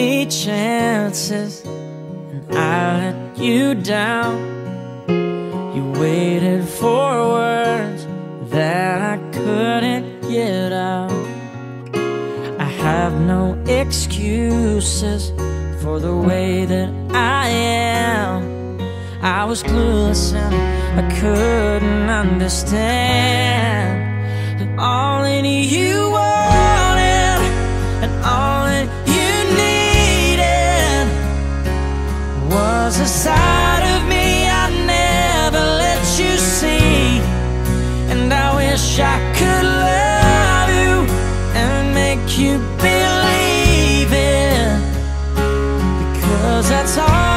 me chances and I let you down. You waited for words that I couldn't get out. I have no excuses for the way that I am. I was clueless and I couldn't understand all in you was a side of me I never let you see, and I wish I could love you and make you believe it. Because that's all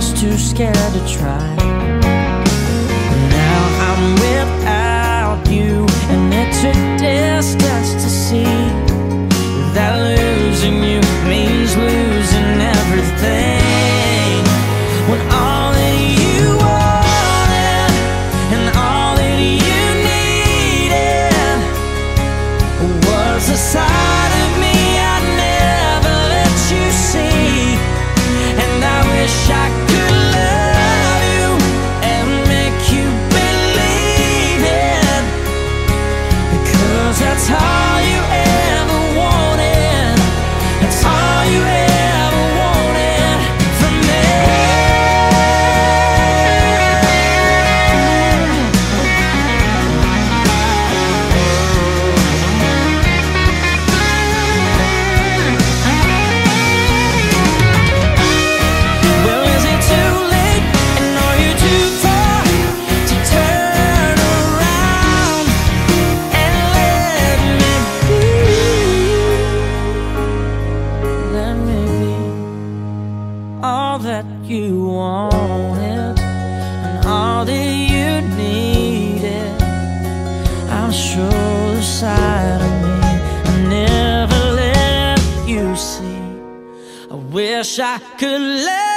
just too scared to try? You wanted and all that you needed. I'll show the side of me I never let you see. I wish I could let